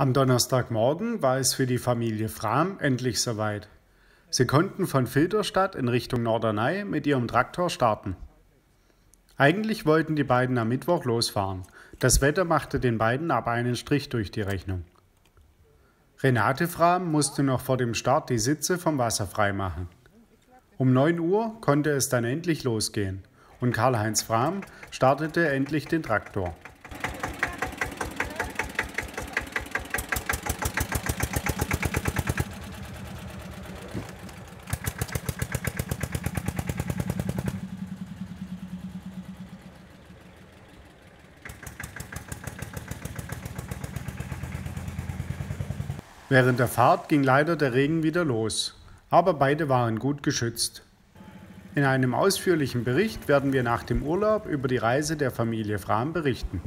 Am Donnerstagmorgen war es für die Familie Frahm endlich soweit. Sie konnten von Filderstadt in Richtung Norderney mit ihrem Traktor starten. Eigentlich wollten die beiden am Mittwoch losfahren. Das Wetter machte den beiden aber einen Strich durch die Rechnung. Renate Frahm musste noch vor dem Start die Sitze vom Wasser freimachen. Um 9 Uhr konnte es dann endlich losgehen und Karl-Heinz Frahm startete endlich den Traktor. Während der Fahrt ging leider der Regen wieder los, aber beide waren gut geschützt. In einem ausführlichen Bericht werden wir nach dem Urlaub über die Reise der Familie Frahm berichten.